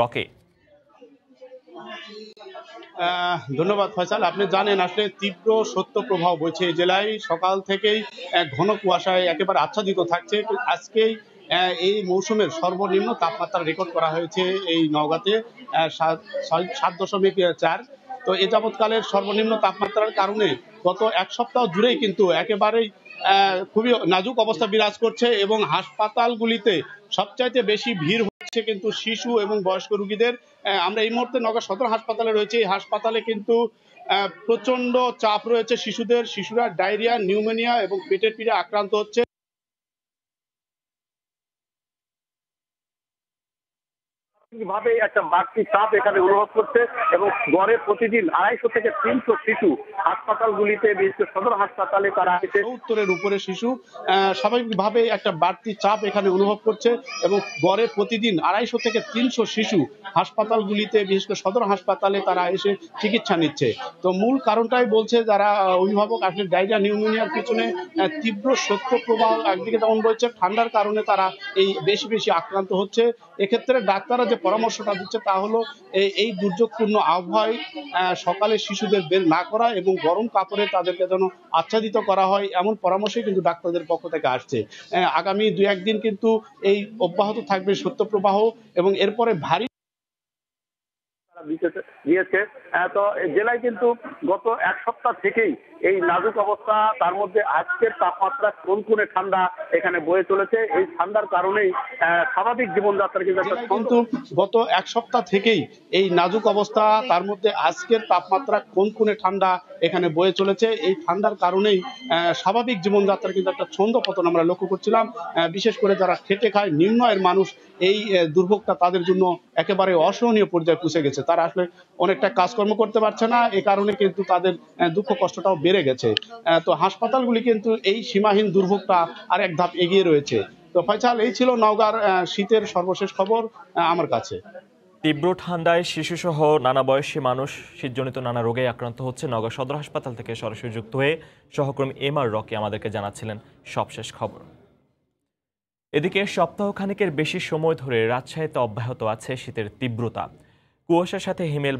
রকে। ধন্যবাদ ফয়সাল। আপনি জানেন, আসলে তীব্র সত্য প্রভাব বইছে জেলায়। সকাল থেকেই ঘন কুয়াশায় একেবারে আচ্ছাদিত থাকছে। আজকেই এই মৌসুমের সর্বনিম্ন তাপমাত্রা রেকর্ড করা হয়েছে এই নওগাঁতে সাত দশমিক চার। তো এ যাবৎকালের সর্বনিম্ন তাপমাত্রার কারণে গত এক সপ্তাহ জুড়েই কিন্তু একেবারেই খুবই নাজুক অবস্থা বিরাজ করছে এবং হাসপাতালগুলিতে সবচাইতে বেশি ভিড় হচ্ছে কিন্তু শিশু এবং বয়স্ক রুগীদের আমরা এই মুহূর্তে নগর সদর হাসপাতালে রয়েছে। এই হাসপাতালে কিন্তু প্রচণ্ড চাপ রয়েছে শিশুদের। শিশুরা ডায়রিয়া, নিউমোনিয়া এবং পেটের পিড়ে আক্রান্ত হচ্ছে। ভাবে একটা বাড়তি চাপ এখানে অনুভব করছে এবং গড়ে প্রতিদিন আড়াইশো থেকে তিনশো শিশু হাসপাতালগুলিতে বিশেষ সদর হাসপাতালে তারা এসে সত্তরের উপরে শিশু স্বাভাবিকভাবে একটা বাড়তি চাপ এখানে অনুভব করছে এবং গড়ে প্রতিদিন আড়াইশো থেকে তিনশো শিশু হাসপাতালগুলিতে, বিশেষ করে সদর হাসপাতালে তারা এসে চিকিৎসা নিচ্ছে। তো মূল কারণটাই বলছে যারা অভিভাবক আসলে ডায়রিয়া, নিউমোনিয়ার পিছনে তীব্র সত্য প্রবাহ একদিকে যেমন বলছে ঠান্ডার কারণে তারা এই বেশি বেশি আক্রান্ত হচ্ছে। এক্ষেত্রে ডাক্তাররা যে পরামর্শটা দিচ্ছে তা হলো এই- দুর্যোগপূর্ণ আবহাওয়ায় সকালে শিশুদের বের না করা এবং গরম কাপড়ে তাদেরকে যেন আচ্ছাদিত করা হয়, এমন পরামর্শই কিন্তু ডাক্তারদের পক্ষ থেকে আসছে। আগামী দু একদিন কিন্তু এই অব্যাহত থাকবে সত্য প্রবাহ এবং এরপরে ভারী দিয়েছে। তো জেলায় কিন্তু গত এক সপ্তাহ থেকেই এই নাজুক অবস্থা তার মধ্যে আজকের তাপমাত্রা কোন কোনে ঠান্ডা এখানে বয়ে চলেছে এই ঠান্ডার কারণেই আহ, স্বাভাবিক জীবনযাত্রা কিন্তু কিন্তু গত এক সপ্তাহ থেকেই এই নাজুক অবস্থা তার মধ্যে আজকের তাপমাত্রা কোন কোনে ঠান্ডা এখানে বয়ে চলেছে এই ঠান্ডার কারণেই স্বাভাবিক জীবনযাত্রার কিন্তু একটা ছন্দ পতন আমরা লক্ষ্য করছিলাম। বিশেষ করে যারা খেটে খায় নিম্ন আয়ের মানুষ এই দুর্ভোগটা তাদের জন্য একেবারে অসহনীয় পর্যায়ে পৌঁছে গেছে। তারা আসলে অনেকটা কাজকর্ম করতে পারছে না, এ কারণে কিন্তু তাদের দুঃখ কষ্টটাও বেড়ে গেছে। তো হাসপাতালগুলি কিন্তু এই সীমাহীন দুর্ভোগটা আর এক ধাপ এগিয়ে রয়েছে। তো ফয়সাল, এই ছিল নওগাঁর শীতের সর্বশেষ খবর আমার কাছে। তীব্র ঠান্ডায় শিশুসহ নানা বয়সী মানুষ, শীতজনিত নানা রোগে আক্রান্ত হচ্ছে নগর সদর হাসপাতাল থেকে সরাসরি যুক্ত হয়ে সহকর্মী এম আর রকি আমাদেরকে জানাচ্ছিলেন সবশেষ খবর। এদিকে সপ্তাহখানেকের বেশি সময় ধরে রাজশাহীতে অব্যাহত আছে শীতের তীব্রতা। কুয়াশার সাথে হিমেল